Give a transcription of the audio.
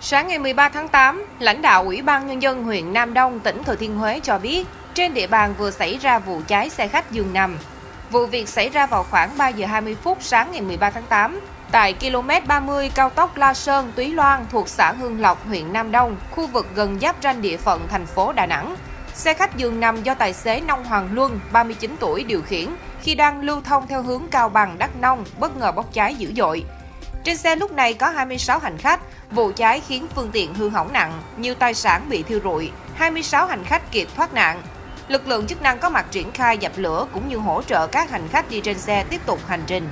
Sáng ngày 13 tháng 8, lãnh đạo Ủy ban Nhân dân huyện Nam Đông, tỉnh Thừa Thiên Huế cho biết, trên địa bàn vừa xảy ra vụ cháy xe khách giường nằm. Vụ việc xảy ra vào khoảng 3 giờ 20 phút sáng ngày 13 tháng 8, tại km 30 cao tốc La Sơn, Túy Loan thuộc xã Hương Lộc, huyện Nam Đông, khu vực gần giáp ranh địa phận thành phố Đà Nẵng. Xe khách giường nằm do tài xế Nông Hoàng Luân, 39 tuổi điều khiển, khi đang lưu thông theo hướng Cao Bằng, Đắk Nông, bất ngờ bốc cháy dữ dội. Trên xe lúc này có 26 hành khách, vụ cháy khiến phương tiện hư hỏng nặng, nhiều tài sản bị thiêu rụi, 26 hành khách kịp thoát nạn. Lực lượng chức năng có mặt triển khai dập lửa cũng như hỗ trợ các hành khách đi trên xe tiếp tục hành trình.